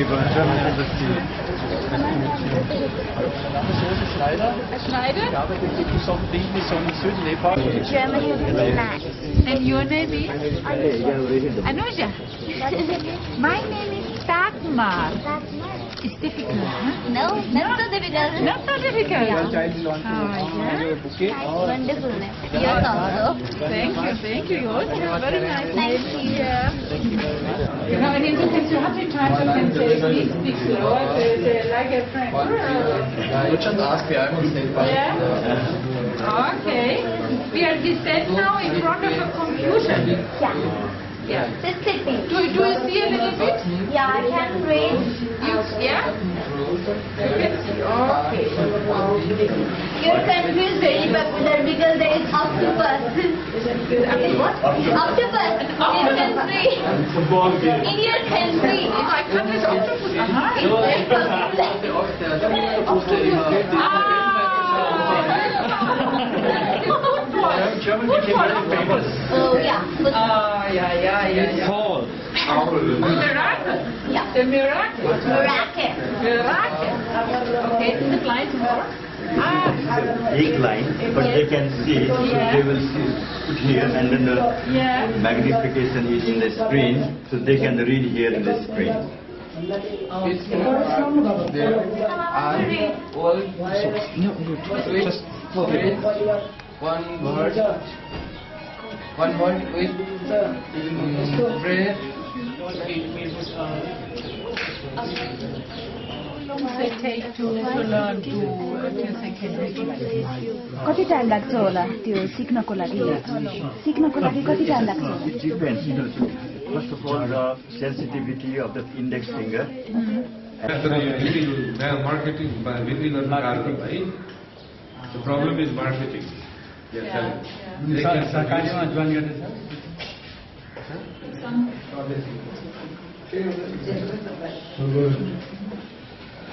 Aufkleber. German Industry. Schneider. Schneider? gearbeitet in Sonnendienst in Süden Nepal. Germany match. And your name is? Anuja. My name is Dagmar. It's difficult, huh? No, not so difficult. Not so difficult. Your child will want Oh, yeah. give. Wonderful name. Yours also. Thank you, thank you. You also have a very nice name. you. Yeah. You know, you have to try to can say, speak to, to, like a friend. Yeah. Okay. We are we now in front of a computer. Yeah. Yeah. Just sitting. Do, do you see a little bit? Yeah, I can read. You, yeah? You. Okay. Your country is very popular because there is octopus. what? Octopus. In country. In your country. In my country is octopus. Aha. It's very popular. Ah. German became very famous. Oh yeah. Ah, yeah, yeah, yeah, yeah. Paul. Miracle. yeah. The miracle. Miracle. Miracle. Okay, this is line tomorrow. Ah, Eight line, but they can see, so they will see put here, and then the yeah. magnification is in the screen, so they can read here in the screen. There are all just one word, one word with mm, bread. It means They take to, to learn to, uh, to second कति time लाग्छ होला त्यो सिक्नको लागि सिक्नको लागि कति time लाग्छ होला It depends. First of all, the sensitivity of the index finger. तर यो हिन्दी मार्केटिङ बिक्री गर्नु गाह्रो है The problem is marketing. They are selling. They can- सरकारीमा join गर्दैछ